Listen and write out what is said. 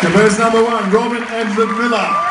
Compares number one, Robin Edward Miller.